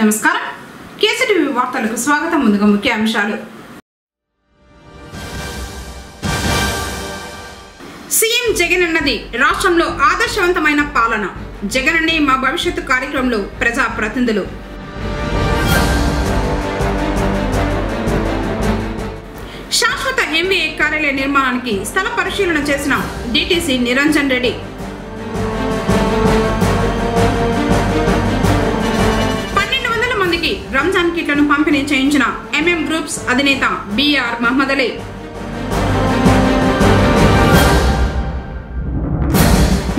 నమస్కారం. కేసీటీవీ వార్తలకు స్వాగతం. ముందుగా ముఖ్య అంశాలు. సీఎం జగన్ అన్నది రాష్ట్రంలో ఆదర్శవంతమైన పాలన. జగన్ అనే మా భవిష్యత్తు కార్యక్రమంలో ప్రజా ప్రతినిధులు శాశ్వత ఎంబీఏ కార్యాలయ నిర్మాణానికి స్థల పరిశీలన చేసిన డిటిసి నిరంజన్ రెడ్డి. మందికి రంజాన్ కిట్లను పంపిణీ చేయించిన ఎంఎం గ్రూప్స్ అధినేత బీఆర్ మహమ్మద్ అలీ.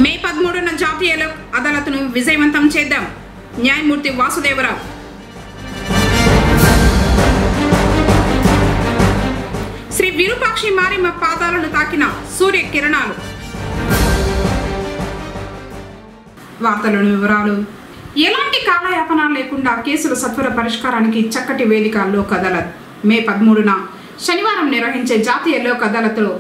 మే పదమూడున జాతీయ లోక్ అదాలత్ను విజయవంతం చేద్దాం. న్యాయమూర్తి వాసుదేవరావు. శ్రీ విరూపాక్షి మారిమ్మ పాదాలను తాకిన సూర్య కిరణాలు వార్తలను వివరాలు. ఎలాంటి కాలయాపన లేకుండా కేసుల సత్వర పరిష్కారానికి చక్కటి వేదిక లోక్ అదాలత్. మే పదమూడున శనివారం నిర్వహించే జాతీయ లోక్ అదాలత్లో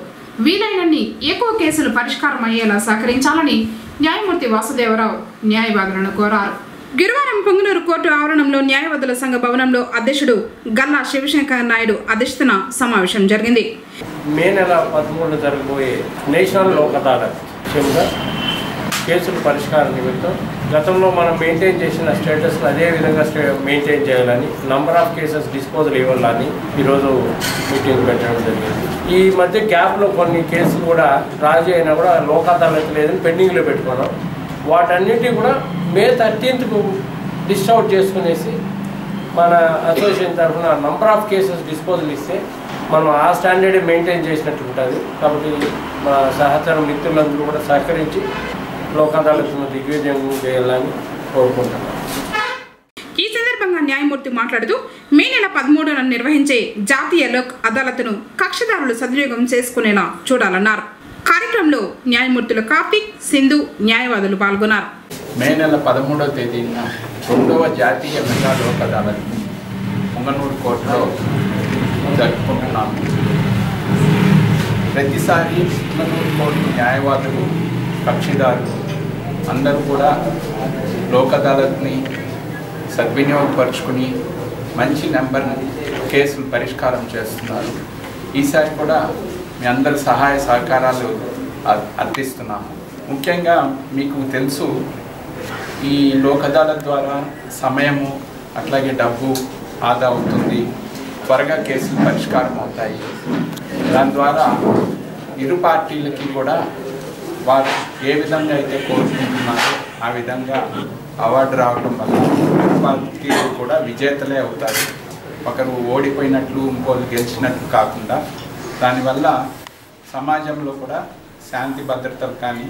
వీలైనన్ని ఎక్కువ కేసులు పరిష్కారం అయ్యేలా సహకరించాలని న్యాయమూర్తి వాసుదేవరావు న్యాయవాదులను కోరారు. గురువారం పొంగునూరు కోర్టు ఆవరణంలో న్యాయవాదుల సంఘ భవనంలో అధ్యక్షుడు గల్లా శివశంకర్ నాయుడు అధ్యక్షతన సమావేశం జరిగింది. మే నెల పదమూడు జరగబోయే నేషనల్ లోక్ అదాలత్ కేసుల పరిష్కార నిమిత్తం గతంలో మనం మెయింటైన్ చేసిన స్టేటస్ను అదే విధంగా స్టే మెయింటైన్ చేయాలని నంబర్ ఆఫ్ కేసెస్ డిస్పోజల్ ఇవ్వాలని ఈరోజు మీటింగ్ పెట్టడం జరిగింది. ఈ మధ్య గ్యాప్లో కొన్ని కేసులు కూడా రాజీ అయినా కూడా లోకాదాలత లేదని పెండింగ్లో పెట్టుకున్నాం. వాటన్నిటి కూడా మే థర్టీన్త్కు డిస్ట్రౌట్ చేసుకునేసి మన అసోసియేషన్ తరఫున నంబర్ ఆఫ్ కేసెస్ డిస్పోజల్ ఇస్తే మనం ఆ స్టాండర్డే మెయింటైన్ చేసినట్టు ఉంటుంది. కాబట్టి మా సహచర మిత్రులందరూ కూడా సహకరించి లోక్ దిగ్విజయం చేయాలని కోరుకుంటున్నాను ఈ సందర్భంగా న్యాయమూర్తి మాట్లాడుతూ మే నెల పదమూడున నిర్వహించే జాతీయ లోక్ అదాలత్ను కక్షదారులు సద్వినియోగం చేసుకునేలా చూడాలన్నారు. కార్యక్రమంలో న్యాయమూర్తులు కార్తిక్ సింధు న్యాయవాదులు పాల్గొన్నారు. మే నెల పదమూడవ తేదీన రెండవ జాతీయ మెగా లోక్ అదాలత్ పొంగనూరు కోర్టులో జరుపుకుంటున్నాము. ప్రతిసారి కోర్టు న్యాయవాదులు కక్షిదారులు అందరూ కూడా లోక్ అదాలత్ని సద్వినియోగపరుచుకుని మంచి నెంబర్ కేసులు పరిష్కారం చేస్తున్నారు. ఈసారి కూడా మీ అందరి సహాయ సహకారాలు అర్థిస్తున్నాము ముఖ్యంగా మీకు తెలుసు ఈ లోక్ అదాలత్ ద్వారా సమయము అట్లాగే డబ్బు ఆదా అవుతుంది. త్వరగా కేసులు పరిష్కారం అవుతాయి దాని ద్వారా ఇరు పార్టీలకి కూడా వారు ఏ విధంగా అయితే కోరుకుంటున్నారో ఆ విధంగా అవార్డు రావడం వల్ల వారికి కూడా విజేతలే అవుతారు. ఒకరు ఓడిపోయినట్లు ఇంకోరు గెలిచినట్లు కాకుండా దానివల్ల సమాజంలో కూడా శాంతి భద్రతలు కానీ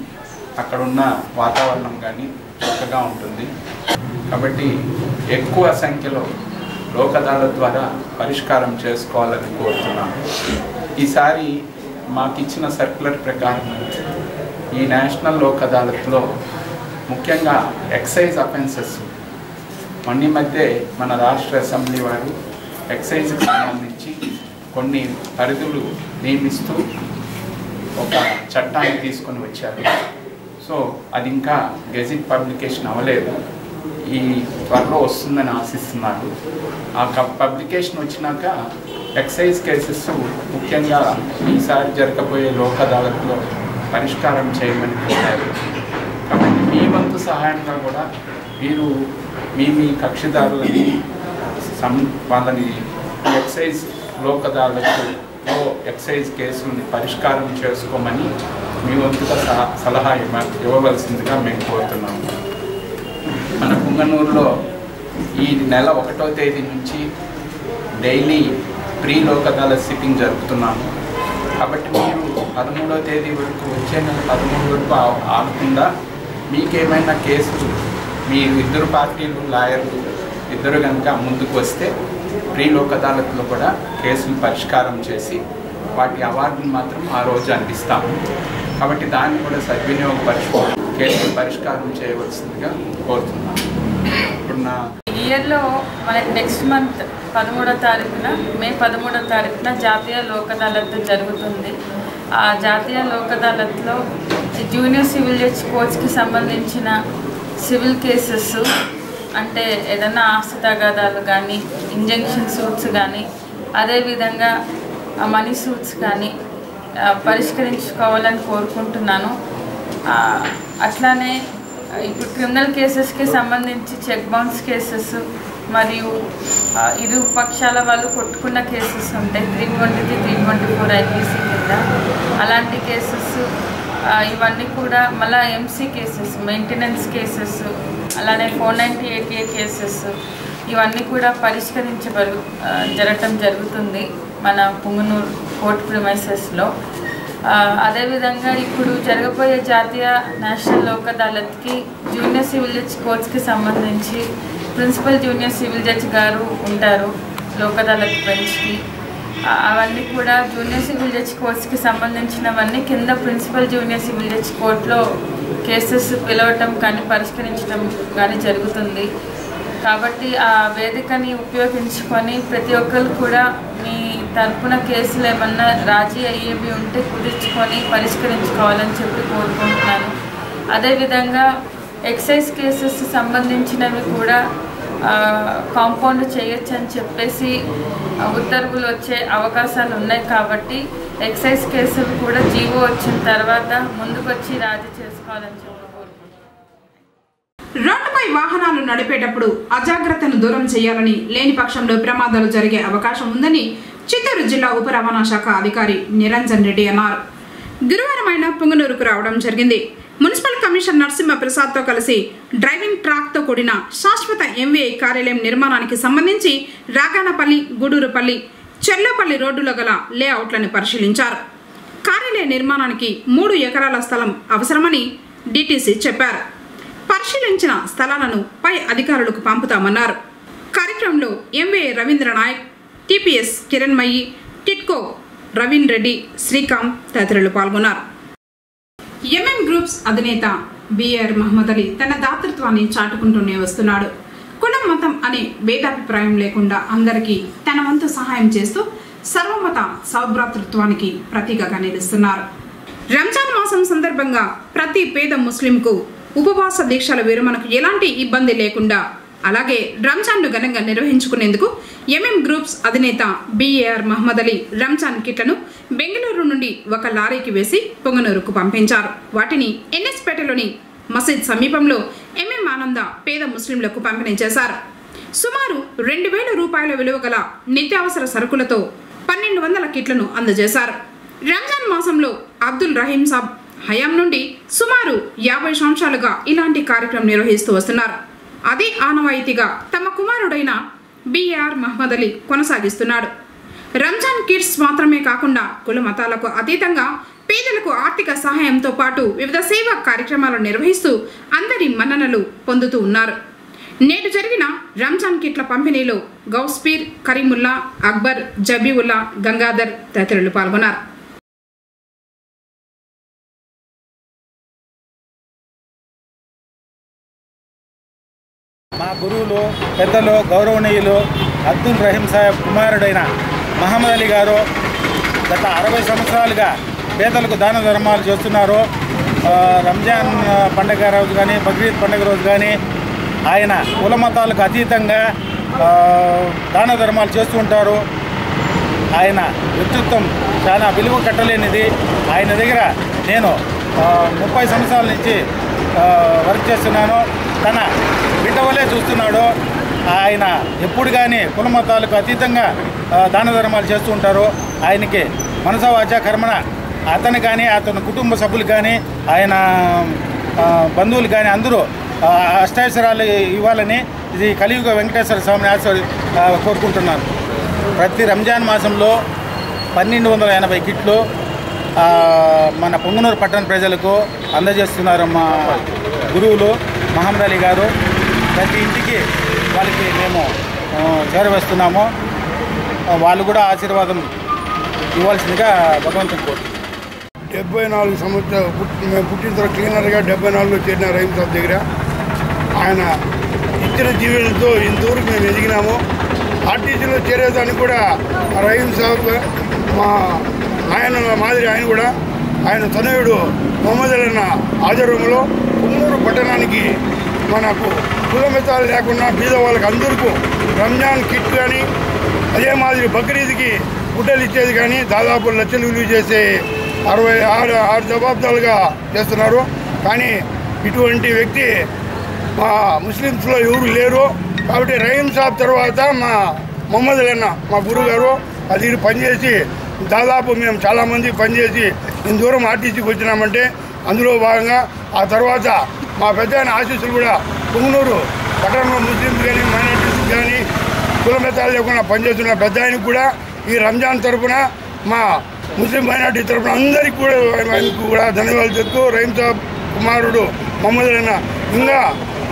అక్కడున్న వాతావరణం కానీ చక్కగా ఉంటుంది. కాబట్టి ఎక్కువ సంఖ్యలో లోకదాల ద్వారా పరిష్కారం చేసుకోవాలని కోరుతున్నాను. ఈసారి మాకు ఇచ్చిన సర్క్యులర్ ప్రకారం ఈ నేషనల్ లోక్ అదాలత్లో ముఖ్యంగా ఎక్సైజ్ అఫెన్సెస్. మొన్న మధ్య మన రాష్ట్ర అసెంబ్లీ వారు ఎక్సైజ్కి సంబంధించి కొన్ని పరిధులు నియమిస్తూ ఒక చట్టాన్ని తీసుకొని వచ్చారు. సో అది ఇంకా గెజిట్ పబ్లికేషన్ అవ్వలేదు. ఈ త్వరలో వస్తుందని ఆశిస్తున్నారు. ఆ పబ్లికేషన్ వచ్చినాక ఎక్సైజ్ కేసెస్ ముఖ్యంగా ఈసారి జరగబోయే లోక్ అదాలత్లో పరిష్కారం చేయమని కోరారు. కాబట్టి మీ వంతు సహాయంగా కూడా మీరు మీ మీ కక్షిదారులని సం వాళ్ళని ఎక్సైజ్ లోక్ అదాలత్లో ఎక్సైజ్ కేసుని పరిష్కారం చేసుకోమని మీ వంతుగా సలహా ఇవ్వ ఇవ్వవలసిందిగా మేము కోరుతున్నాము. మన పుంగనూరులో ఈ నెల ఒకటో తేదీ నుంచి daily pre Lok Adalat sitting జరుపుతున్నాము. కాబట్టి పదమూడవ పదమూడో తేదీ వరకు వచ్చే నెల పదమూడు వరకు ఆగకుండా మీకేమైనా కేసులు మీ ఇద్దరు పార్టీలు లాయర్లు ఇద్దరు కనుక ముందుకు వస్తే ప్రీ లోక్ అదాలత్లో కూడా కేసులు పరిష్కారం చేసి వాటి అవార్డును మాత్రం ఆ రోజు అందిస్తాము. కాబట్టి దాన్ని కూడా సద్వినియోగపరచుకోవడం కేసులు పరిష్కారం చేయవలసిందిగా కోరుతున్నాను. ఇప్పుడు నా ఇయర్లో మనకి నెక్స్ట్ మంత్ పదమూడో తారీఖున మే పదమూడో తారీఖున జాతీయ లోక్ అదాలత్ జరుగుతుంది. జాతీయ లోక్ అదాలత్లో జూనియర్ సివిల్ జడ్జ్ కోచ్కి సంబంధించిన సివిల్ కేసెస్ అంటే ఏదైనా ఆస్తి తగాదాలు కానీ ఇంజెక్షన్ సూట్స్ కానీ అదేవిధంగా మనీ సూట్స్ కానీ పరిష్కరించుకోవాలని కోరుకుంటున్నాను. అట్లానే ఇప్పుడు క్రిమినల్ కేసెస్కి సంబంధించి చెక్ బౌన్స్ కేసెస్ మరియు ఇరు పక్షాల వాళ్ళు కొట్టుకున్న కేసెస్ ఉంటాయి. Three twenty three three twenty four IPC కింద. అలాంటి కేసెస్ ఇవన్నీ కూడా మళ్ళీ ఎంసీ కేసెస్ మెయింటెనెన్స్ కేసెస్ అలానే four ninety eight A cases ఇవన్నీ కూడా పరిష్కరించబడు జరగటం జరుగుతుంది మన పుంగనూరు కోర్టు ప్రిమైసెస్లో. అదేవిధంగా ఇప్పుడు జరగబోయే జాతీయ నేషనల్ లోక్ అదాలత్కి జూనియర్ సివిల్ జడ్జ్ కోర్ట్స్కి సంబంధించి ప్రిన్సిపల్ జూనియర్ సివిల్ జడ్జ్ గారు ఉంటారు లోక్ బెంచ్కి. అవన్నీ కూడా జూనియర్ సివిల్ జడ్జ్ కోర్ట్స్కి సంబంధించినవన్నీ కింద ప్రిన్సిపల్ జూనియర్ సివిల్ జడ్జ్ కోర్టులో కేసెస్ పిలవటం కానీ పరిష్కరించడం కానీ జరుగుతుంది. కాబట్టి ఆ వేదికని ఉపయోగించుకొని ప్రతి ఒక్కరు కూడా మీ తరపున కేసులు ఏమన్నా రాజీ అయ్యేవి ఉంటే కుదుర్చుకొని పరిష్కరించుకోవాలని చెప్పి కోరుకుంటున్నాను. అదేవిధంగా ఎక్సైజ్ కేసెస్ సంబంధించినవి కూడా కాంపౌండ్ చేయొచ్చు అని చెప్పేసి ఉత్తర్వులు వచ్చే అవకాశాలు ఉన్నాయి కాబట్టి ఎక్సైజ్ కేసులు కూడా జీవో వచ్చిన తర్వాత ముందుకొచ్చి రాజీ చేసుకోవాలని చెప్పి రోడ్డుపై వాహనాలు నడిపేటప్పుడు అజాగ్రత్తను దూరం చేయాలని లేని పక్షంలో ప్రమాదాలు జరిగే అవకాశం ఉందని చిత్తూరు జిల్లా ఉప రవాణా శాఖ అధికారి నిరంజన్ రెడ్డి అన్నారు. గురువారం ఆయన పుంగనూరుకు రావడం జరిగింది. మున్సిపల్ కమిషనర్ నరసింహప్రసాద్తో కలిసి డ్రైవింగ్ ట్రాక్తో కూడిన శాశ్వత ఎంవీఐ కార్యాలయం నిర్మాణానికి సంబంధించి రాగానపల్లి గూడూరుపల్లి చెర్లోపల్లి రోడ్డులో గల లేఅవుట్లను పరిశీలించారు. కార్యాలయ నిర్మాణానికి మూడు ఎకరాల స్థలం అవసరమని డిటిసి చెప్పారు. పరిశీలించిన స్థలాలను పై అధికారులకు పంపుతామన్నారు. కార్యక్రమంలో ఎంవే రవీంద్ర నాయక్ టిపిఎస్ కిరణ్మయి టిట్కో రవీన్ రెడ్డి శ్రీకాంత్ తదితరులు పాల్గొన్నారు. గ్రూప్స్ అధినేత బిఆర్ మహమ్మద్ అలీ తన దాతృత్వాన్ని చాటుకుంటూనే వస్తున్నాడు. కులం మతం అనే భేదాభిప్రాయం లేకుండా అందరికీ తన వంతు సహాయం చేస్తూ సర్వమత సౌభ్రాతృత్వానికి ప్రతీకగా నిలుస్తున్నారు. రంజాన్ మాసం సందర్భంగా ప్రతి పేద ముస్లింకు ఉపవాస దీక్షల విరమణకు ఎలాంటి ఇబ్బంది లేకుండా అలాగే రంజాన్ను ఘనంగా నిర్వహించుకునేందుకు ఎంఎం గ్రూప్స్ అధినేత బిఏఆర్ మహమ్మద్ అలీ రంజాన్ కిట్లను బెంగళూరు నుండి ఒక లారీకి వేసి పొంగనూరుకు పంపించారు. వాటిని ఎన్ఎస్పేటలోని మసీద్ సమీపంలో ఎంఎం ఆనంద పేద ముస్లింలకు పంపిణీ చేశారు. సుమారు రెండు వేల రూపాయల విలువ గల నిత్యావసర సరుకులతో పన్నెండు వందల కిట్లను అందజేశారు. రంజాన్ మాసంలో అబ్దుల్ రహీం సాబ్ హయాం నుండి సుమారు యాభై సంవత్సరాలుగా ఇలాంటి కార్యక్రమం నిర్వహిస్తూ వస్తున్నారు. అదే ఆనవాయితీగా తమ కుమారుడైన బిఆర్ మహమ్మద్ అలీ కొనసాగిస్తున్నాడు. రంజాన్ కిడ్స్ మాత్రమే కాకుండా కుల మతాలకు అతీతంగా పేదలకు ఆర్థిక సహాయంతో పాటు వివిధ సేవా కార్యక్రమాలు నిర్వహిస్తూ అందరి మన్ననలు పొందుతూ ఉన్నారు. నేడు జరిగిన రంజాన్ కిట్ల పంపిణీలో గౌస్పీర్ కరీముల్లా అక్బర్ జబీవుల్లా గంగాధర్ తదితరులు పాల్గొన్నారు. పెద్దలు గౌరవనీయులు అబ్దుల్ రహీం సాహెబ్ కుమారుడైన మహమ్మద్ అలీ గారు గత అరవై సంవత్సరాలుగా పేదలకు దాన ధర్మాలు చేస్తున్నారు. రంజాన్ పండగ రోజు కానీ బక్రీద్ పండుగ రోజు కానీ ఆయన కుల మతాలకు అతీతంగా దాన ధర్మాలు చేస్తూ ఉంటారు. ఆయన వ్యక్తిత్వం చాలా విలువ కట్టలేనిది. ఆయన దగ్గర నేను ముప్పై సంవత్సరాల నుంచి వర్క్ చేస్తున్నాను. తన బిడ్డ వల్లే చూస్తున్నాడు. ఆయన ఎప్పుడు కానీ కుల మతాలకు అతీతంగా దాన ధర్మాలు చేస్తూ ఉంటారు ఆయనకి మనసవాచ కర్మణ. అతను కానీ అతని కుటుంబ సభ్యులు కానీ ఆయన బంధువులు కానీ అందరూ ఆ, ఇవ్వాలని ఇది కలియుగ వెంకటేశ్వర స్వామిని ఆశ్వర్ కోరుకుంటున్నాను ప్రతి రంజాన్ మాసంలో పన్నెండు వందల ఎనభై కిట్లు మన పొంగునూరు పట్టణ ప్రజలకు అందజేస్తున్నారు మా గురువులు మహమ్మద్ అలీ గారు. ప్రతి ఇంటికి వాళ్ళకి మేము చేరవేస్తున్నాము. వాళ్ళు కూడా ఆశీర్వాదం ఇవ్వాల్సిందిగా భగవంతుని కోరు డెబ్బై నాలుగు సంవత్సరాలు పుట్టి మేము పుట్టిన తర్వాత క్లీనర్గా డెబ్బై నాలుగులో చేరిన రహీం సాబ్ దగ్గర ఆయన ఇచ్చిన జీవులతో ఇంతవరకు మేము ఎదిగినాము. ఆర్టీసీలో చేరేదానికి కూడా రహీం సాబ్ మా ఆయన మాదిరి ఆయన కూడా ఆయన తనయుడు మొహమ్మద్ అలన్న ఆధ్వర్యంలో కుమ్మూరు పట్టణానికి మనకు కులమితాలు లేకుండా బీద వాళ్ళకి అందరికీ రంజాన్ కిట్ కానీ అదే మాదిరి బక్రీద్కి గుడ్డలు ఇచ్చేది కానీ దాదాపు లక్షలు విలువ చేసే అరవై ఆరు ఆరు జవాబ్దాలుగా చేస్తున్నారు. కానీ ఇటువంటి వ్యక్తి మా ముస్లిమ్స్లో ఎవరు లేరు. కాబట్టి రహీం సాబ్ తర్వాత మా మొహమ్మద్ అన్న మా గురువు గారు అది పనిచేసి దాదాపు మేము చాలామంది పనిచేసి ఇంత దూరం ఆర్టీసీకి వచ్చినామంటే అందులో భాగంగా ఆ తర్వాత మా పెద్ద ఆశీస్సులు కూడా పుంగనూరు పట్టణంలో ముస్లింస్ కానీ మైనార్టీస్ కానీ కులమెతాలు లేకుండా పనిచేస్తున్న పెద్ద ఆయనకు కూడా ఈ రంజాన్ తరపున మా ముస్లిం మైనార్టీ తరపున అందరికీ కూడా ఆయనకు కూడా ధన్యవాదాలు చెప్తూ రహీం సాబ్ కుమారుడు మమ్మల్ని ఇంకా ఇంకా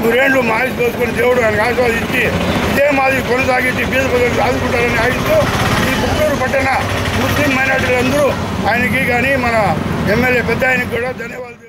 మా మాయిస్ పోసుకొని దేవుడు ఆయనకు ఆశీర్వాదించి ఇదే మాది కొనసాగించి బీద ప్రజలకు ఆదుకుంటారని ఆశిస్తూ ఈ పుట్టూరు పట్టణ ముస్లిం మైనార్టీలు అందరూ ఆయనకి కానీ మన ఎమ్మెల్యే పెద్ద ఆయనకి కూడా ధన్యవాదాలు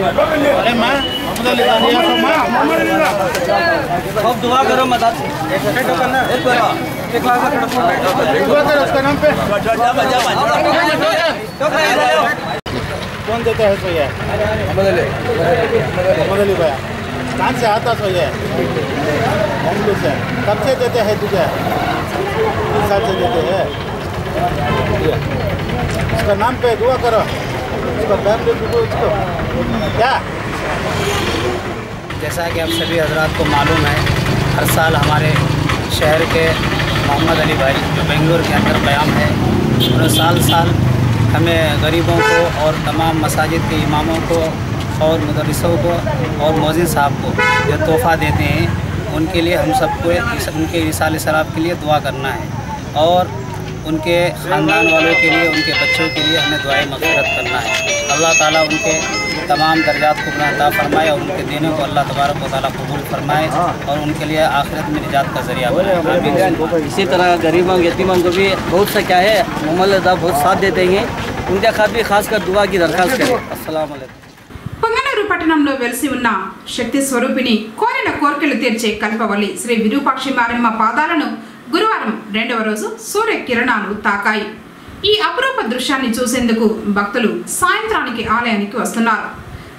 अरे माँ खूब दुआ करो मदद उसका नाम पे कौन देता है सोया भैया कहाँ से आता सोया होंगे से कब से देते हैं तुझे किस साल से देते हैं उसका नाम पे दुआ करो क्या? जैसा कि आप सभी हजरात को मालूम है, हर साल हमारे शहर के मोहम्मद अली भाई जो बेंगलोर के अंदर क़याम है उन्हें साल साल हमें गरीबों को और तमाम मसाजिद के इमामों को और मदरसों को और मोजिन साहब को जो तोहफ़ा देते हैं, उनके लिए हम सबको, उनके इसाल शराब के लिए दुआ करना है। और उनके ख़ानदान वालों के लिए उनके बच्चों के लिए हमें दुआएं मगफरत करना है अल्लाह ताला उनके तमाम दर्जात को अता फरमाए और उनके देने को अल्लाह तबारक व ताला कबूल फरमाए और उनके लिए आखिरत में निजात का ज़रिया बनाए आमीन। इसी तरह गरीबों यतीमों को भी बहुत सा क्या है मोहम्मद अदा बहुत साथ देते हैं उनके खातिर भी खासकर दुआ की दरख्वास्त करें अस्सलाम वालेकुम పొంగనూరు పట్టణంలో వెలిసి ఉన్న శక్తి స్వరూపిణి కోరిన కోరికలు తీర్చే కల్పవల్లి శ్రీ విరూపాక్షి మారమ్మ పాదాలను గురువారం రెండవ రోజు సూర్య కిరణాలు తాకాయి. ఈ అపురూప దృశ్యాన్ని చూసేందుకు భక్తులు సాయంత్రానికి ఆలయానికి వస్తున్నారు.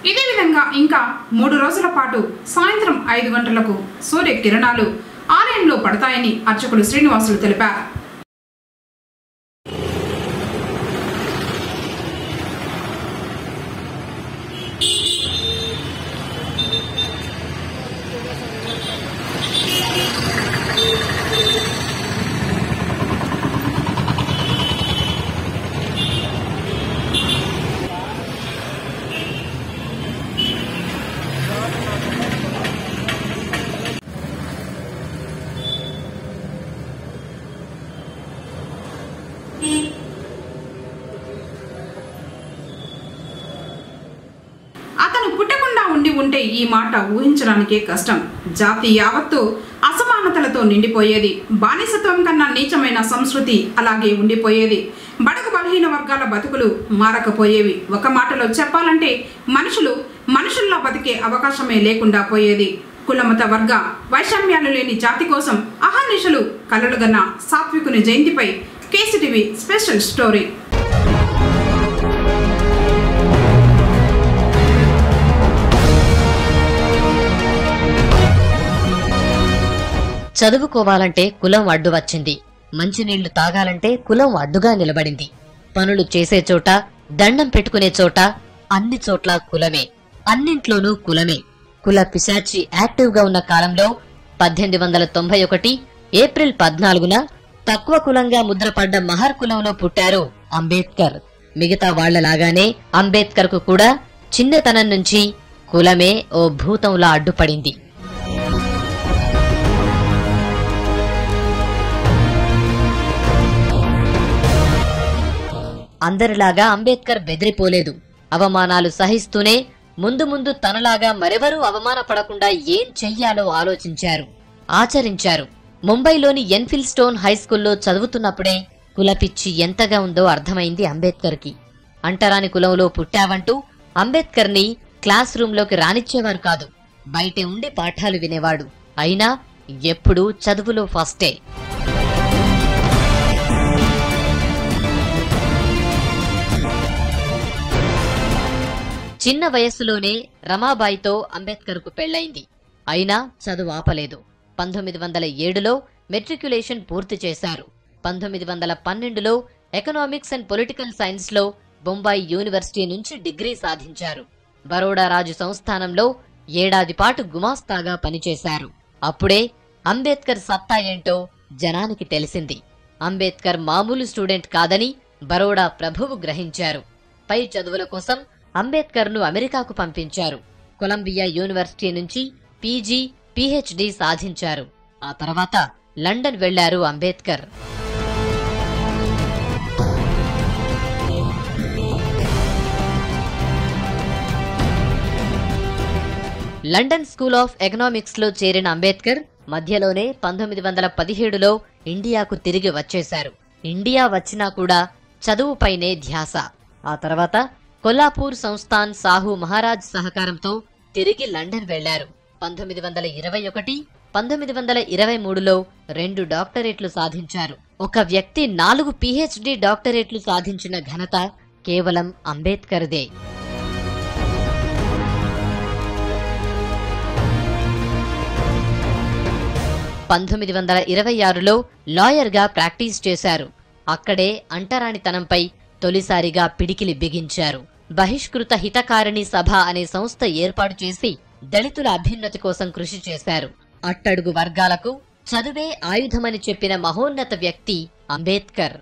ఇదే విధంగా ఇంకా మూడు రోజుల పాటు సాయంత్రం ఐదు గంటలకు సూర్య కిరణాలు ఆలయంలో పడతాయని అర్చకుడు శ్రీనివాసులు తెలిపారు. పుట్టకుండా ఉండి ఉంటే ఈ మాట ఊహించడానికే కష్టం. జాతి యావత్తు అసమానతలతో నిండిపోయేది. బానిసత్వం కన్నా నీచమైన సంస్కృతి అలాగే ఉండిపోయేది. బడుగు బలహీన వర్గాల బతుకులు మారకపోయేవి. ఒక మాటలో చెప్పాలంటే మనుషులు మనుషుల్లో బతికే అవకాశమే లేకుండా పోయేది. కులమత వర్గ వైషమ్యాలు లేని జాతి కోసం అహర్నిశలు కలలుగన్న సాత్వికుని జయంతిపై కేసీటీవీ స్పెషల్ స్టోరీ. చదువుకోవాలంటే కులం అడ్డు వచ్చింది. మంచినీళ్ళు తాగాలంటే కులం అడ్డుగా నిలబడింది. పనులు చేసే చోట దండం పెట్టుకునే చోట అన్ని చోట్ల కులమే. అన్నింట్లోనూ కులమే. కుల పిశాచి యాక్టివ్గా ఉన్న కాలంలో పద్దెనిమిది వందల తొంభై ఒకటి ఏప్రిల్ పద్నాలుగున తక్కువ కులంగా ముద్రపడ్డ మహర్ కులంలో పుట్టారు అంబేద్కర్. మిగతా వాళ్ళలాగానే అంబేద్కర్కు కూడా చిన్నతనం నుంచి కులమే ఓ భూతంలా అడ్డుపడింది. అందరిలాగా అంబేద్కర్ బెదిరిపోలేదు. అవమానాలు సహిస్తూనే ముందు ముందు తనలాగా మరెవరూ అవమానపడకుండా ఏం చెయ్యాలో ఆలోచించారు. ఆచరించారు. ముంబైలోని ఎన్ఫిల్ స్టోన్ హైస్కూల్లో చదువుతున్నప్పుడే కులపిచ్చి ఎంతగా ఉందో అర్థమైంది అంబేద్కర్కి. అంటరాని కులంలో పుట్టావంటూ అంబేద్కర్ని క్లాస్ రూంలోకి రానిచ్చేవారు కాదు. బయటే ఉండి పాఠాలు వినేవాడు. అయినా ఎప్పుడూ చదువులో ఫస్టే. చిన్న వయస్సులోనే రమాబాయితో అంబేద్కర్కు పెళ్ళైంది అయినా చదువు ఆపలేదు. పంతొమ్మిది వందల ఏడులో మెట్రిక్యులేషన్ పూర్తి చేశారు. పంతొమ్మిది వందల పన్నెండులో ఎకనామిక్స్ అండ్ పొలిటికల్ సైన్స్లో బొంబాయి యూనివర్సిటీ నుంచి డిగ్రీ సాధించారు. బరోడా రాజు సంస్థానంలో ఏడాది పాటు గుమాస్తాగా పనిచేశారు. అప్పుడే అంబేద్కర్ సత్తా ఏంటో జనానికి తెలిసింది. అంబేద్కర్ మామూలు స్టూడెంట్ కాదని బరోడా ప్రభువు గ్రహించారు. పై చదువుల కోసం అంబేద్కర్ను అమెరికాకు పంపించారు. కొలంబియా యూనివర్సిటీ నుంచి పీజీ పీహెచ్డీ సాధించారు. ఆ తర్వాత లండన్ వెళ్ళారు అంబేద్కర్. లండన్ స్కూల్ ఆఫ్ ఎకనామిక్స్లో చేరిన అంబేద్కర్ మధ్యలోనే పంతొమ్మిది వందల పదిహేడులో ఇండియాకు తిరిగి వచ్చేశారు. ఇండియా వచ్చినా కూడా చదువుపైనే ధ్యాస. ఆ తర్వాత కొల్లాపూర్ సంస్థాన్ సాహు మహారాజ్ సహకారంతో తిరిగి లండన్ వెళ్ళారు. పంతొమ్మిది వందల ఇరవై ఒకటి పంతొమ్మిది వందల ఇరవై మూడులో రెండు డాక్టరేట్లు సాధించారు. ఒక వ్యక్తి నాలుగు పిహెచ్డి డాక్టరేట్లు సాధించిన ఘనత కేవలం అంబేద్కర్దే. పంతొమ్మిది వందల ఇరవై ఆరులో లాయర్గా ప్రాక్టీస్ చేశారు. అక్కడే అంటరానితనంపై తొలిసారిగా పిడికిలి బిగించారు. బహిష్కృత హితకారిణి సభ అనే సంస్థ ఏర్పాటు చేసి దళితుల అభ్యున్నతి కోసం కృషి చేశారు. అట్టడుగు వర్గాలకు చదువే ఆయుధమని చెప్పిన మహోన్నత వ్యక్తి అంబేద్కర్.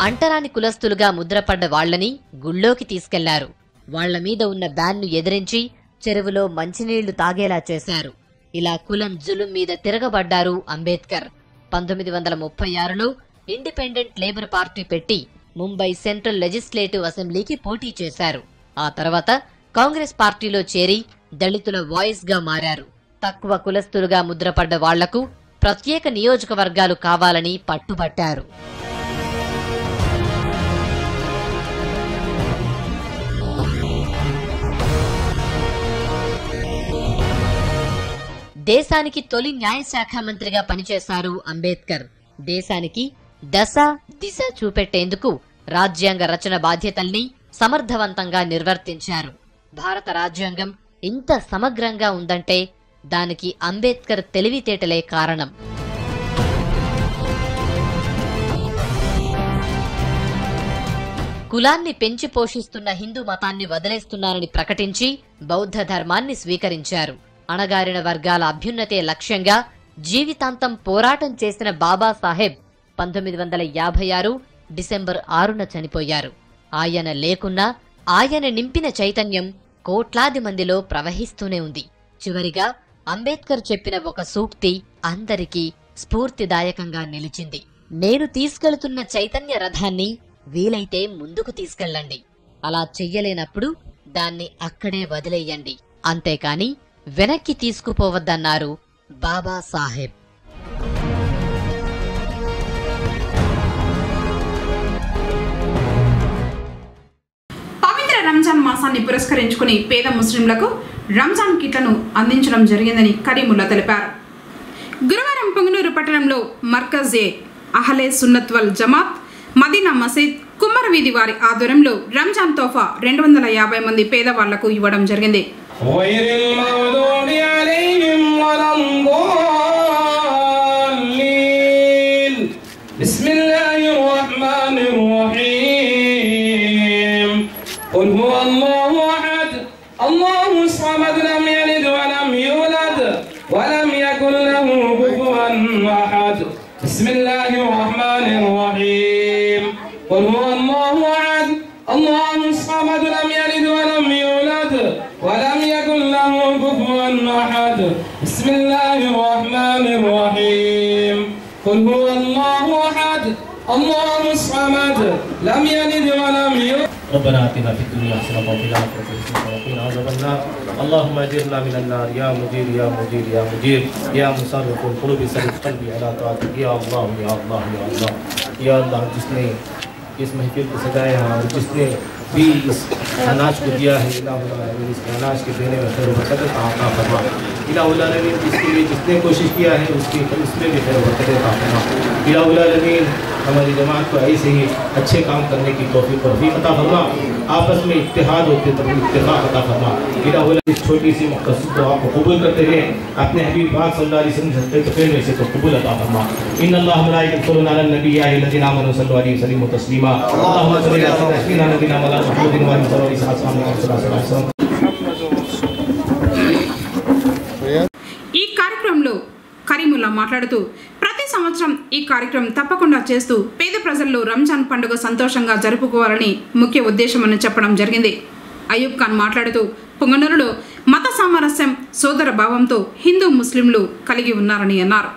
అంటరాని కులస్తులుగా ముద్రపడ్డ వాళ్ళని గుళ్ళోకి తీసుకెళ్ళారు. వాళ్ళ మీద ఉన్న బ్యాన్ను ఎదిరించి చెరువులో మంచినీళ్ళు తాగేలా చేశారు. ఇలా కులం జులుం మీద తిరగబడ్డారు అంబేద్కర్. పంతొమ్మిది వందల ముప్పై ఆరులో ఇండిపెండెంట్ లేబర్ పార్టీ పెట్టి ముంబై సెంట్రల్ లెజిస్లేటివ్ అసెంబ్లీకి పోటీ చేశారు. ఆ తర్వాత కాంగ్రెస్ పార్టీలో చేరి దళితుల వాయిస్గా మారారు. తక్కువ కులస్తులుగా ముద్రపడ్డ వాళ్ళకు ప్రత్యేక నియోజకవర్గాలు కావాలని పట్టుబట్టారు. దేశానికి తొలి న్యాయశాఖ మంత్రిగా పనిచేశారు అంబేద్కర్. దేశానికి దశ దిశ చూపెట్టేందుకు రాజ్యాంగ రచన బాధ్యతల్ని సమర్థవంతంగా నిర్వర్తించారు. భారత రాజ్యాంగం ఇంత సమగ్రంగా ఉందంటే దానికి అంబేద్కర్ తెలివితేటలే కారణం. కులాన్ని పెంచి పోషిస్తున్న హిందూ మతాన్ని వదిలేస్తున్నానని ప్రకటించి బౌద్ధ ధర్మాన్ని స్వీకరించారు. అణగారిన వర్గాల అభ్యున్నతే లక్ష్యంగా జీవితాంతం పోరాటం చేసిన బాబాసాహెబ్ పంతొమ్మిది వందల యాభై ఆరు డిసెంబర్ ఆరున చనిపోయారు. ఆయన లేకున్నా ఆయన నింపిన చైతన్యం కోట్లాది మందిలో ప్రవహిస్తూనే ఉంది. చివరిగా అంబేద్కర్ చెప్పిన ఒక సూక్తి అందరికీ స్ఫూర్తిదాయకంగా నిలిచింది. నేను తీసుకెళ్తున్న చైతన్య రథాన్ని వీలైతే ముందుకు తీసుకెళ్ళండి. అలా చెయ్యలేనప్పుడు దాన్ని అక్కడే వదిలేయండి. అంతేకాని వెనక్కి తీసుకుపోవద్దన్నారు బాబా సాహెబ్ పవిత్ర రంజాన్ మాసాన్ని పురస్కరించుకుని పేద ముస్లింలకు రంజాన్ కిట్లను అందించడం జరిగిందని కరీముల్లా తెలిపారు. గురువారం పొంగనూరు పట్టణంలో మర్కజ్ ఏ అహలే సున్నత్వల్ జమాత్ మదీనా మసీద్ కుమ్మర వీధి వారి ఆధ్వర్యంలో రంజాన్ తోఫా రెండు వందల యాభై మంది పేదవాళ్ళకు ఇవ్వడం జరిగింది. غير المغضوب عليهم ولا الضالين. بسم الله الرحمن الرحيم. قل هو الله أحد. الله الصمد لم يلد ولم يولد ولم يكن له كفوا أحد. بسم الله الرحمن الرحيم. قل هو الله أحد الله الصمد لم يلد ولم يولد ربنا اتنا في الدنيا حسنه وفي الاخره حسنه وقنا عذاب النار اللهم اجرنا من النار يا مجير يا مجير يا مجير يا مصرف القلوب صرف قلبي على طاعتك يا الله يا الله يا الله या अल्लाह जिसने इस महफिल को सजाया है और जिसने भी इस अनाज को दिया है इलाहुल इस अनाज के देने में खैर बरकत आता फरमा इलाहुल जिसके लिए जिसने कोशिश किया है, उसकी उसमें भी खैर बरकत फरमा इलाहुल हमारी जमात को ऐसे ही अच्छे काम करने की तौफीक और भी अता फरमा। आपस में इत्तेहाद होते तो इत्तेफाक अता फरमा। इलाहुल इस छोटी सी मकसद को आपको कबूल करते हुए अपने हबीब पाक सल्लल्लाहु अलैहि वसल्लम से तकरीर में से तो कबूल अता फरमा। इन अल्लाह मलाइकतुहु కార్యక్రమంలో కరీముల్లా మాట్లాడుతూ ప్రతి సంవత్సరం ఈ కార్యక్రమం తప్పకుండా చేస్తూ పేద ప్రజల్లో రంజాన్ పండుగ సంతోషంగా జరుపుకోవాలని ముఖ్య ఉద్దేశమని చెప్పడం జరిగింది. అయూబ్ ఖాన్ మాట్లాడుతూ పొంగనూరులో మత సామరస్యం సోదర భావంతో హిందూ ముస్లింలు కలిగి ఉన్నారని అన్నారు.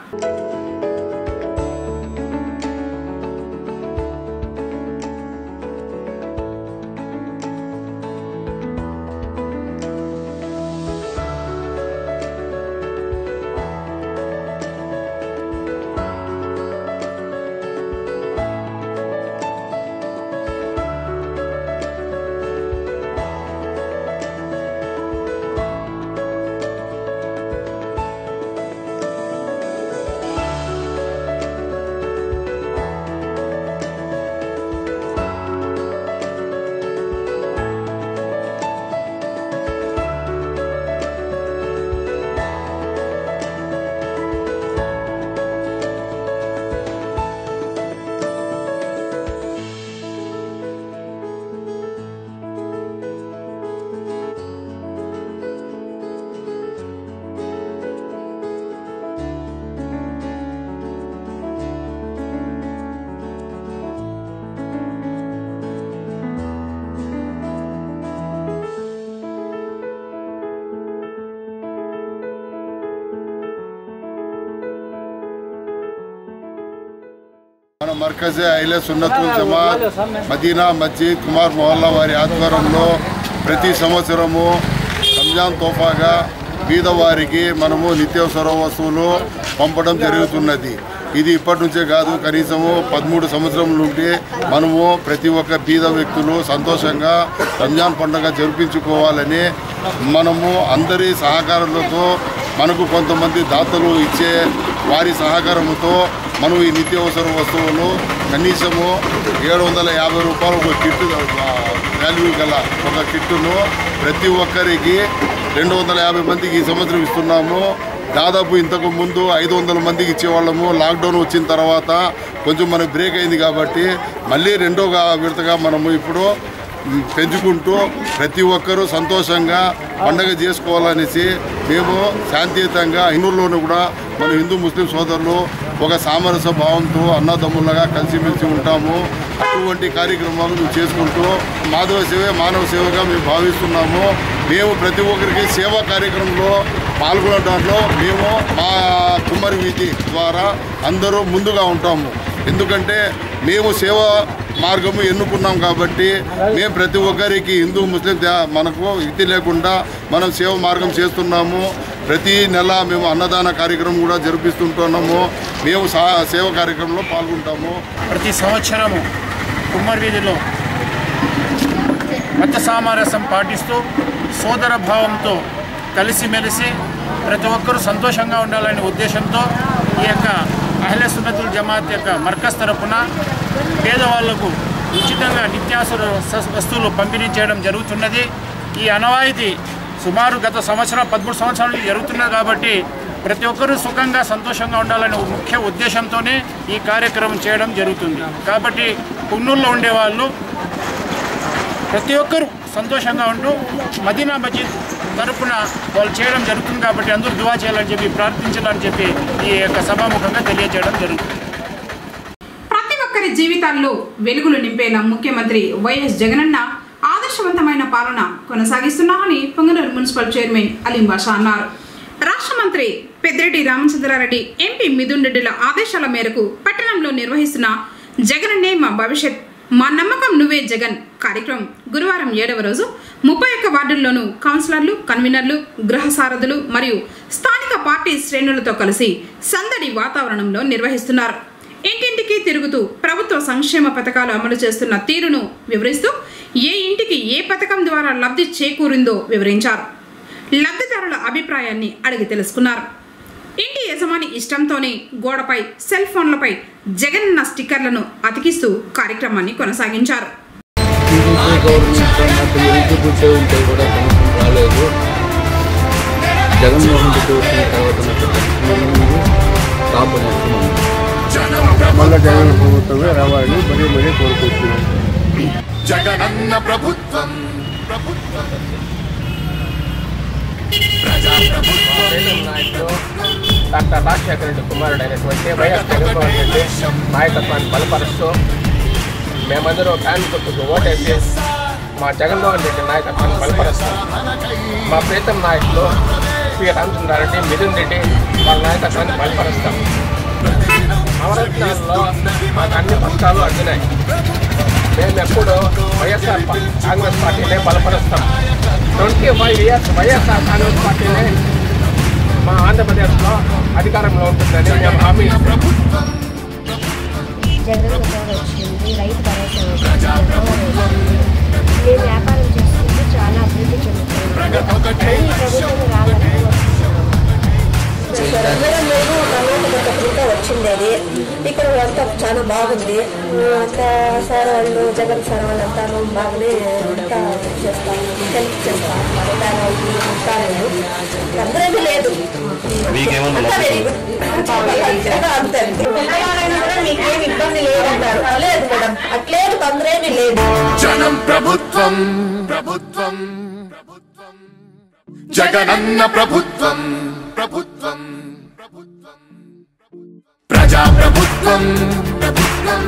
మర్కజే ఐలే సున్నతుల్ జమాత్. మదీనా మస్జిద్ కుమార్ మొహల్లా వారి ఆధ్వర్యంలో ప్రతి సంవత్సరము రంజాన్ తోఫాగా బీదవారికి మనము నిత్యావసర వస్తువులు పంపడం జరుగుతున్నది. ఇది ఇప్పటి నుంచే కాదు కనీసము పదమూడు సంవత్సరం నుండి మనము ప్రతి ఒక్క బీద వ్యక్తులు సంతోషంగా రంజాన్ పండుగ జరిపించుకోవాలని మనము అందరి సహకారాలతో మనకు కొంతమంది దాతలు ఇచ్చే వారి సహకారంతో మనం ఈ నిత్యావసర వస్తువులు కనీసము ఏడు వందల యాభై రూపాయలు ఒక కిట్టు వాల్యూ గల ఒక కిట్టును ప్రతి ఒక్కరికి రెండు వందల యాభై మందికి ఈ సంవత్సరం ఇస్తున్నాము. దాదాపు ఇంతకు ముందు ఐదు వందల మందికి ఇచ్చేవాళ్ళము. లాక్డౌన్ వచ్చిన తర్వాత కొంచెం మనకు బ్రేక్ అయింది కాబట్టి మళ్ళీ రెండో విడతగా మనము ఇప్పుడు పెంచుకుంటూ ప్రతి ఒక్కరూ సంతోషంగా పండగ చేసుకోవాలనేసి మేము శాంతియుతంగా హిందువుల్లోనూ కూడా మన హిందూ ముస్లిం సోదరులు ఒక సామరస్య భావంతో అన్నదమ్ములుగా కలిసిమెలిసి ఉంటాము. అటువంటి కార్యక్రమాలు మేము చేసుకుంటూ మాధవ సేవే మానవ సేవగా మేము భావిస్తున్నాము. మేము ప్రతి ఒక్కరికి సేవా కార్యక్రమంలో పాల్గొనే దాంట్లో మేము మా కుమ్మరి వీధి ద్వారా అందరూ ముందుగా ఉంటాము. ఎందుకంటే మేము సేవ మార్గము ఎన్నుకున్నాం కాబట్టి మేము ప్రతి ఒక్కరికి హిందూ ముస్లిం మనకు ఇది లేకుండా మనం సేవ మార్గం చేస్తున్నాము. ప్రతి నెల మేము అన్నదాన కార్యక్రమం కూడా జరిపిస్తుంటున్నాము. మేము సా సేవ కార్యక్రమంలో పాల్గొంటాము. ప్రతి సంవత్సరము కుమ్మర్ వీధిలో మత సామరస్యం పాటిస్తూ సోదర భావంతో కలిసిమెలిసి ప్రతి ఒక్కరూ సంతోషంగా ఉండాలనే ఉద్దేశంతో ఈ యొక్క అహ్లే సున్నతుల్ జమాత్ యొక్క మర్కజ్ తరఫున పేదవాళ్ళకు ఉచితంగా నిత్యావసర వస్తువులు పంపిణీ చేయడం జరుగుతున్నది. ఈ అనవాయితీ సుమారు గత సంవత్సరం పదమూడు సంవత్సరాల నుంచి జరుగుతున్నది కాబట్టి ప్రతి ఒక్కరూ సుఖంగా సంతోషంగా ఉండాలనే ముఖ్య ఉద్దేశంతోనే ఈ కార్యక్రమం చేయడం జరుగుతుంది. కాబట్టి పున్నూరులో ఉండేవాళ్ళు ప్రతి ఒక్కరూ సంతోషంగా ఉంటూ మదీనా మజీద్ తరపున వాళ్ళు చేయడం జరుగుతుంది కాబట్టి అందరూ దువా చేయాలని చెప్పి ప్రార్థించాలని చెప్పి ఈ యొక్క సభాముఖంగా తెలియజేయడం జరుగుతుంది. ప్రతి ఒక్కరి జీవితాల్లో వెలుగులు నింపేలా ముఖ్యమంత్రి వైఎస్ జగనన్న ఆదర్శవంతమైన పాలన కొనసాగిస్తున్నామని పొంగనూరు మున్సిపల్ చైర్మన్ అలీం బాషా అన్నారు. రాష్ట్ర మంత్రి పెద్దిరెడ్డి రామచంద్రారెడ్డి ఎంపీ మిథున్ రెడ్డిల ఆదేశాల మేరకు పట్టణంలో నిర్వహిస్తున్న జగనన్నే మా భవిష్యత్ మా నమ్మకం నువ్వే జగన్. కార్యక్రమం గురువారం ఏడవ రోజు. ముప్పై ఒక్క వార్డుల్లోనూ కౌన్సిలర్లు కన్వీనర్లు గృహ సారథులు మరియు స్థానిక పార్టీ శ్రేణులతో కలిసి సందడి వాతావరణంలో నిర్వహిస్తున్నారు. ఇంటింటికి తిరుగుతూ ప్రభుత్వ సంక్షేమ పథకాలు అమలు చేస్తున్న తీరును వివరిస్తూ ఏ ఇంటికి ఏ పథకం ద్వారా లబ్ధి చేకూరిందో వివరించారు. లబ్ధిదారుల అభిప్రాయాన్ని అడిగి తెలుసుకున్నారు. ఇంటి యజమాని ఇష్టంతోనే గోడపై సెల్ ఫోన్లపై జగనన్న స్టిక్కర్లను అతికిస్తూ కార్యక్రమాన్ని కొనసాగించారు. జగన్మోహన్ రెడ్డి వచ్చిన తర్వాత మళ్ళీ జగన్ ప్రభుత్వమే మరీ మరీ జగనన్న ప్రభుత్వం ప్రభుత్వం డాక్టర్ రాజశేఖర రెడ్డి కుమారుడు అయినటువంటి వైఎస్ జగన్మోహన్ రెడ్డి నాయకత్వాన్ని బలపరుస్తూ మేమందరూ ఫ్యాన్ గుర్తుకు ఓటేసి మా జగన్మోహన్ రెడ్డి నాయకత్వాన్ని బలపరుస్తాం మా ప్రీతం నాయకులు పి రామచంద్రారెడ్డి మిథున్ రెడ్డి వాళ్ళ నాయకత్వాన్ని బలపరుస్తాం నవరత్నాల్లో మాకు అన్ని పథకాలు అందినాయి మేము వైఎస్ఆర్ కాంగ్రెస్ పార్టీనే బలపరుస్తాం. Twenty five years YSR Congress పార్టీనే మా ఆంధ్రప్రదేశ్లో అధికారంలో ఉంటుందని మేము హామీ ఇస్తాం. జగన్ వచ్చింది రైతు భరోసా వచ్చింది వ్యాపారం చేస్తుంటే చాలా అభివృద్ధి చెందుతుంది. వచ్చింది అది. ఇక్కడ అంతా చాలా బాగుంది. అంతా సార్ వాళ్ళు జగన్ సార్ వాళ్ళు అంతా బాగానే అంతా చేస్తాను హెల్ప్ చేస్తాను దాని అందరేమీ లేదు. అంతా మీకేమి ఇబ్బంది లేదంటారు. లేదు మేడం. అట్లేదు తొందర ఏమీ లేదు. జనం ప్రభుత్వం ప్రభుత్వం. జగనన్న ప్రభుత్వం ప్రభుత్వం. ప్రజా ప్రభుత్వం ప్రభుత్వం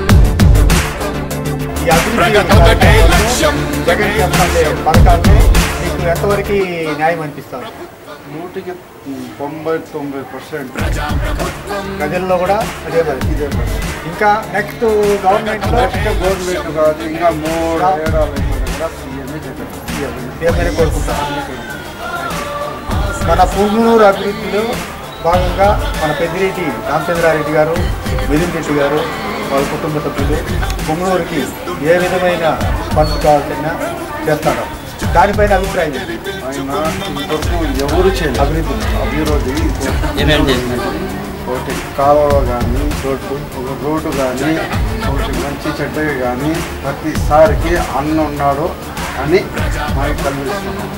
ఈ అభివృద్ధి ప్రగతొకటే లక్ష్యం జగన్ చేస్తున్న పథకాల్లో మీకు ఎంతవరకు న్యాయం అనిపిస్తుంది నూటికి తొంభై తొంభై పర్సెంట్. ప్రజల్లో కూడా అదే మరి ఇదే మరి. ఇంకా నెక్స్ట్ గవర్నమెంట్ నెక్స్ట్ గవర్నమెంట్ కాదు ఇంకా మూడు ఏడాది కూడా సీఎంఏ జగన్ ఏమైనా కోరుకుంటాం మన పుంగనూరు అభివృద్ధిలో భాగంగా మన పెద్దిరెడ్డి రామచంద్రారెడ్డి గారు మిథున్ రెడ్డి గారు వాళ్ళ కుటుంబ సభ్యులు పుంగనూరుకి ఏ విధమైన పనులు కావాల్సిన చేస్తాడు. దానిపైన అభిప్రాయం? ఆయన ఇంతవరకు ఎవరు చేయలేదు. అభివృద్ధి అభివృద్ధి ఒకటి కాలువ కానీ రోడ్డు ఒక రోడ్డు కానీ ఒకటి మంచి చెడ్డగా కానీ ప్రతిసారికి అన్న ఉన్నాడు అని మనకి కల్పిస్తున్నాం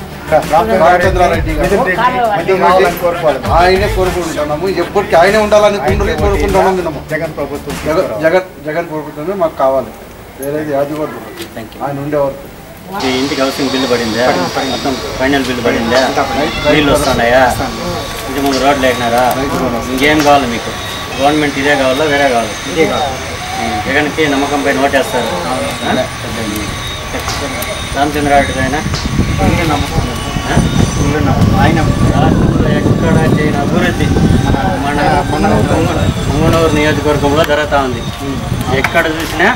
ఆయనే కోరుకుంటున్నాము. ఎప్పటికీ ఆయనే ఉండాలని కోరుకుంటున్నాము మేము జగన్ ప్రభుత్వం జగన్ జగన్ జగన్ ప్రభుత్వమే మాకు కావాలి. వేరేది అది దొరకదు. ఆయన ఉండేవారు. ఈ ఇంటికి హౌసింగ్ బిల్లు పడిందా? మొత్తం ఫైనల్ బిల్లు పడిందా? నీళ్ళు వస్తున్నాయా? ఇంటి ముందు రోడ్లు వేసినారా ఇంకేం కావాలి మీకు? గవర్నమెంట్ ఇదే కావాలా వేరే కావాలి? ఇదే కావాలి. జగన్కి నమ్మకం పైన ఓటేస్తారు? రామచంద్రారెడ్డి ఆయన. ఆయన రాష్ట్రంలో ఎక్కడ చేయని అభివృద్ధి మన మంగళూరు నియోజకవర్గంలో జరుగుతూ ఉంది. ఎక్కడ చూసినా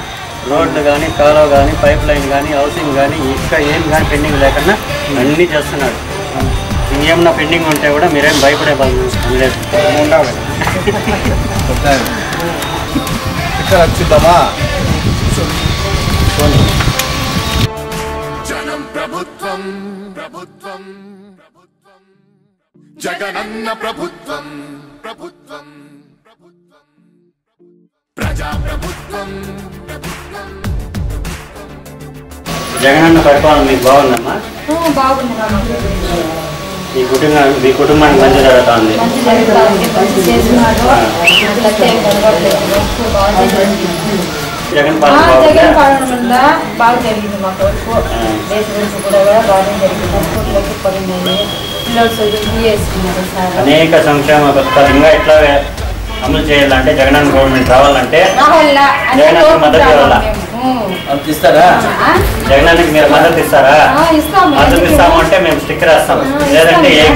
రోడ్లు కానీ కాలువ కానీ పైప్ లైన్ కానీ హౌసింగ్ కానీ ఇంకా ఏం కానీ పెండింగ్ లేకుండా అన్నీ చేస్తున్నాడు ఇంకేమన్నా పెండింగ్ ఉంటే కూడా మీరేం భయపడే లేదు. ఉండాలి ఇక్కడ వచ్చిందమ్మా జనం ప్రభుత్వం. ప్రభుత్వం. ప్రభుత్వం. జగనన్న ప్రభుత్వం. ప్రభుత్వం. ప్రభుత్వం. ప్రజా ప్రభుత్వం. ప్రభుత్వం. జగనన్న పరిపాలన మీకు బాగుందమ్మా? మీ కుటుంబం మీ కుటుంబానికి మంచి జరుగుతా ఉంది జగన్ పాలన జగన్ పాలన వల్ల బాగా జరిగింది మాకు దేశ గురించి కూడా బాగా జరిగింది. పడినాయి అనేక సంక్షేమ పథకాలు ఇంకా ఇట్లా అమలు చేయాలంటే జగనన్న గవర్నమెంట్ రావాలంటే జగనన్నకి మద్దతు ఇవ్వాలా? ఇస్తారా? జగనానికి మీరు మద్దతు ఇస్తారా. మద్దతు ఇస్తాము అంటే మేము స్టిక్కర్ వేస్తాం లేదంటే ఏం?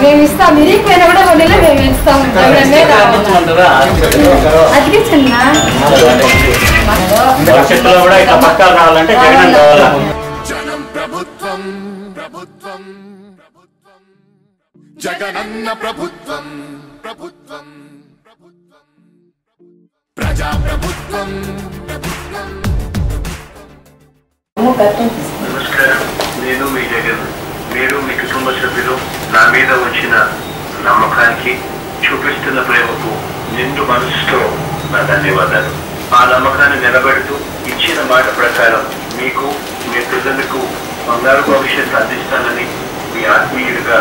మేము ఇస్తాం. ఇరిగిపోయినా కూడా వదిలే మేము ఇస్తాం. అతికించండి. భవిష్యత్తులో కూడా ఇట్లా పక్కాలు రావాలంటే జగన్ కావాలా? జనం ప్రభుత్వం ప్రభుత్వం ప్రభుత్వం. జగనన్న ప్రభుత్వం ప్రభుత్వం ప్రభుత్వం. ప్రజా ప్రభుత్వం ప్రభుత్వం. నమస్కారం. నేను మీ జగన్. మీరు మీ కుటుంబ సభ్యులు నా మీద వచ్చిన నమ్మకానికి చూపిస్తున్న ప్రేమకు నిండు మనసుతో నా ధన్యవాదాలు. ఆ నమ్మకాన్ని నిలబెడుతూ ఇచ్చిన మాట ప్రకారం మీకు మీ పిల్లలకు బంగారు భవిష్యత్తు అందిస్తానని మీ ఆత్మీయుడిగా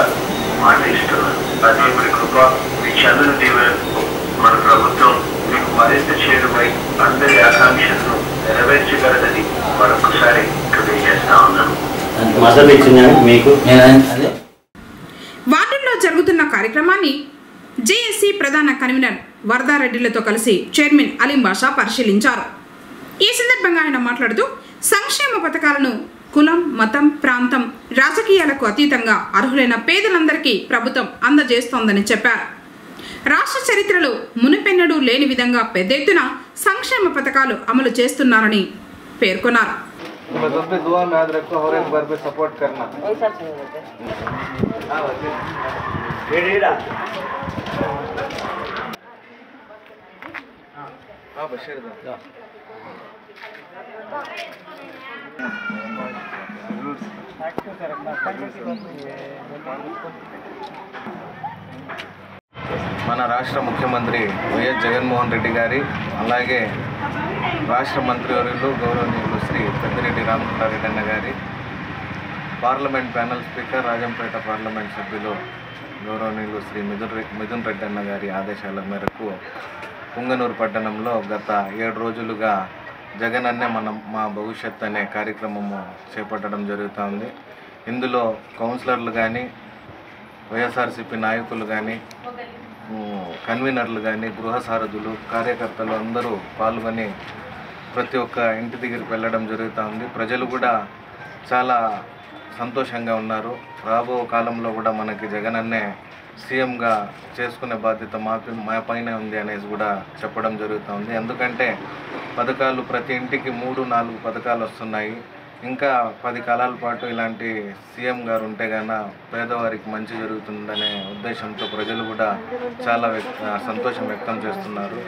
మాట ఇస్తున్నాను. ఆ దేవుడి కృప మీ చంద్రుని దేవులకు మన ప్రభుత్వం మీకు మరింత చేరువై అందరి ఆకాంక్షలను నెరవేర్చగలదని మరొకసారి తెలియజేస్తా ఉన్నాను. మద్దతు ఇచ్చిందని మీకు వార్డుల్లో జరుగుతున్న కార్యక్రమాన్ని జేఏసీ ప్రధాన కన్వీనర్ వరదారెడ్డిలతో కలిసి చైర్మన్ అలీం బాషా పరిశీలించారు. ఈ సందర్భంగా ఆయన మాట్లాడుతూ సంక్షేమ పథకాలను కులం మతం ప్రాంతం రాజకీయాలకు అతీతంగా అర్హులైన పేదలందరికీ ప్రభుత్వం అందజేస్తోందని చెప్పారు. రాష్ట్ర చరిత్రలో మునుపెన్నడూ లేని విధంగా పెద్ద ఎత్తున సంక్షేమ పథకాలు అమలు చేస్తున్నారని పేర్కొన్నారు. मतलब पे दुआ में याद रखो और एक बार पे सपोर्ट करना हाँ बशीर दा మన రాష్ట్ర ముఖ్యమంత్రి వైఎస్ జగన్మోహన్ రెడ్డి గారి అలాగే రాష్ట్ర మంత్రివర్యులు గౌరవనీయులు శ్రీ పెద్దిరెడ్డి రామచంద్రారెడ్డి అన్న గారి parliament panel speaker Rajampet parliament సభ్యులు గౌరవనీయులు శ్రీ మిథున్ మిథున్ రెడ్డి అన్న గారి ఆదేశాల మేరకు పుంగనూరు పట్టణంలో గత ఏడు రోజులుగా జగన్ అన్నే మనం మా భవిష్యత్ అనే కార్యక్రమము చేపట్టడం జరుగుతోంది ఇందులో కౌన్సిలర్లు కానీ వైఎస్ఆర్సీపీ నాయకులు కానీ కన్వీనర్లు కానీ గృహ సారథులు కార్యకర్తలు అందరూ పాల్గొని ప్రతి ఒక్క ఇంటి దగ్గరికి వెళ్ళడం జరుగుతూ ఉంది. ప్రజలు కూడా చాలా సంతోషంగా ఉన్నారు. రాబో కాలంలో కూడా మనకి జగన్ అన్నే సీఎంగా చేసుకునే బాధ్యత మా మా పైన ఉంది అనేసి కూడా చెప్పడం జరుగుతూ ఉంది. ఎందుకంటే పథకాలు ప్రతి ఇంటికి మూడు నాలుగు పథకాలు వస్తున్నాయి. ఇంకా పది కాలాల పాటు ఇలాంటి సీఎం గారు ఉంటే కన్నా పేదవారికి మంచి జరుగుతుందనే ఉద్దేశంతో ప్రజలు కూడా చాలా సంతోషం వ్యక్తం చేస్తున్నారు.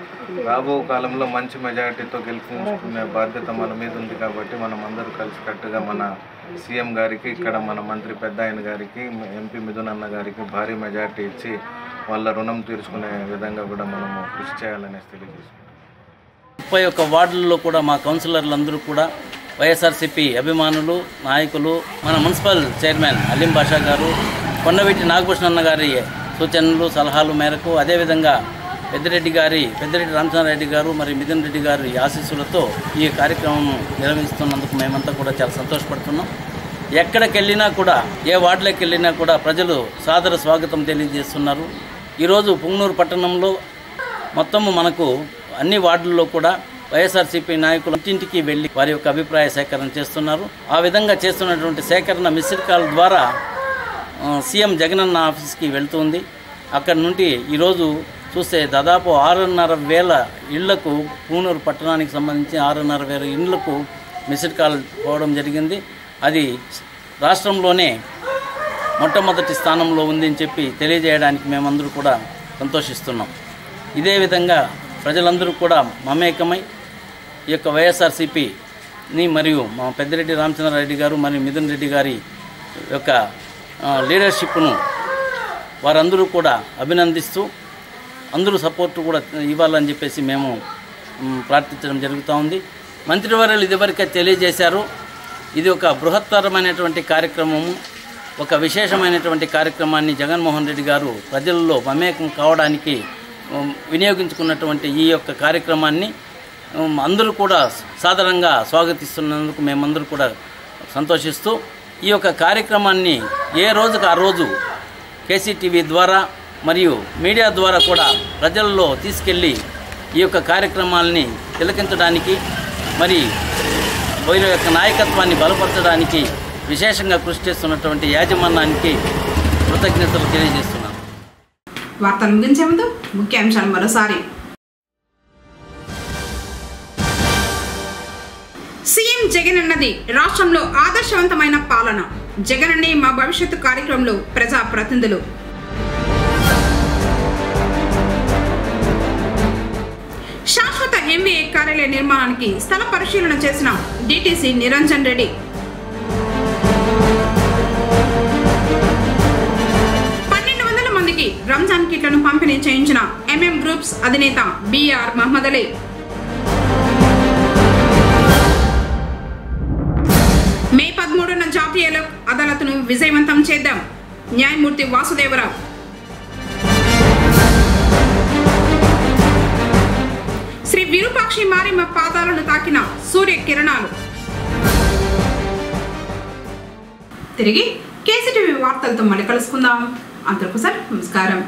రాబో కాలంలో మంచి మెజారిటీతో గెలిపించుకునే బాధ్యత మన మీద ఉంది కాబట్టి మనం అందరూ కలిసికట్టుగా మన సీఎం గారికి ఇక్కడ మన మంత్రి పెద్ద ఆయన గారికి ఎంపీ మిథున్ అన్న గారికి భారీ మెజారిటీ ఇచ్చి వాళ్ళ రుణం తీర్చుకునే విధంగా కూడా మనము కృషి చేయాలనేసి తెలియజేసుకుంటాం ముప్పై ఒక్క వార్డుల్లో కూడా మా కౌన్సిలర్లు అందరూ కూడా వైఎస్ఆర్సీపీ అభిమానులు నాయకులు మన మున్సిపల్ చైర్మన్ అలీం బాషా గారు కొండవీటి నాగభూషణ అన్న గారి సూచనలు సలహాలు మేరకు అదేవిధంగా పెద్దిరెడ్డి గారి పెద్దిరెడ్డి రామచంద్రారెడ్డి గారు మరి మిథున్ రెడ్డి గారి ఆశీస్సులతో ఈ కార్యక్రమం నిర్వహిస్తున్నందుకు మేమంతా కూడా చాలా సంతోషపడుతున్నాం. ఎక్కడికి వెళ్ళినా కూడా ఏ వార్డులోకి వెళ్ళినా కూడా ప్రజలు సాదర స్వాగతం తెలియజేస్తున్నారు. ఈరోజు పుంగనూరు పట్టణంలో మొత్తము మనకు అన్ని వార్డుల్లో కూడా వైఎస్ఆర్సీపీ నాయకులు ఇంటింటికి వెళ్ళి వారి యొక్క అభిప్రాయ సేకరణ చేస్తున్నారు. ఆ విధంగా చేస్తున్నటువంటి సేకరణ మిస్డ్ కాల్ ద్వారా సీఎం జగనన్న ఆఫీస్కి వెళ్తుంది. అక్కడి నుండి ఈరోజు చూస్తే దాదాపు ఆరున్నర వేల ఇళ్ళకు పూనూరు పట్టణానికి సంబంధించి ఆరున్నర వేల ఇళ్ళకు మిస్డ్ కాల్ పోవడం జరిగింది. అది రాష్ట్రంలోనే మొట్టమొదటి స్థానంలో ఉందని చెప్పి తెలియజేయడానికి మేమందరూ కూడా సంతోషిస్తున్నాం. ఇదే విధంగా ప్రజలందరూ కూడా మమేకమై ఈ యొక్క వైఎస్ఆర్సీపీని మరియు మా పెద్దిరెడ్డి రామచంద్రారెడ్డి గారు మరియు మిథున్ రెడ్డి గారి యొక్క లీడర్షిప్ను వారందరూ కూడా అభినందిస్తూ అందరూ సపోర్ట్ కూడా ఇవ్వాలని చెప్పేసి మేము ప్రార్థించడం జరుగుతూ ఉంది. మంత్రివర్యులు ఇదివరకే తెలియజేశారు ఇది ఒక బృహత్తరమైనటువంటి కార్యక్రమము ఒక విశేషమైనటువంటి కార్యక్రమాన్ని జగన్మోహన్ రెడ్డి గారు ప్రజల్లో మమేకం కావడానికి వినియోగించుకున్నటువంటి ఈ యొక్క కార్యక్రమాన్ని అందరూ కూడా సాధారణంగా స్వాగతిస్తున్నందుకు మేమందరూ కూడా సంతోషిస్తూ ఈ యొక్క కార్యక్రమాన్ని ఏ రోజుకు ఆ రోజు కేసీటీవీ ద్వారా మరియు మీడియా ద్వారా కూడా ప్రజల్లో తీసుకెళ్ళి ఈ యొక్క కార్యక్రమాలని తిలకించడానికి మరి వీరి యొక్క నాయకత్వాన్ని బలపరచడానికి విశేషంగా కృషి చేస్తున్నటువంటి యాజమాన్యానికి కృతజ్ఞతలు తెలియజేస్తున్నాను. వార్తలు ముగించే ముందు ముఖ్యాంశాలు మరోసారి. సీఎం జగన్ అన్నది రాష్ట్రంలో ఆదర్శవంతమైన పాలన. జగన్ అనే మా భవిష్యత్తు కార్యక్రమంలో ప్రజా ప్రతినిధులు. శాశ్వత ఎంబీఏ కార్యాలయ నిర్మాణానికి స్థల పరిశీలన చేసిన డిటిసి నిరంజన్ రెడ్డి. పన్నెండు వందల మందికి రంజాన్ కిట్లను పంపిణీ చేయించిన ఎంఎం గ్రూప్స్ అధినేత బిఆర్ మహమ్మద్ అలీ. జాతీయ అదాలత్ను విజయవంతం చేద్దాం. న్యాయమూర్తి వాసుదేవరావు. శ్రీ విరూపాక్షి మారిమ పాదాలను తాకిన సూర్య కిరణాలు తిరిగి కేసీటీవీ వార్తలతో మళ్ళీ కలుసుకుందాం. అందరికీ సార్ నమస్కారం.